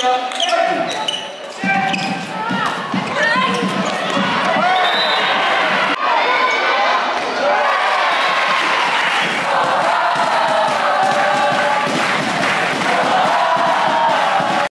何?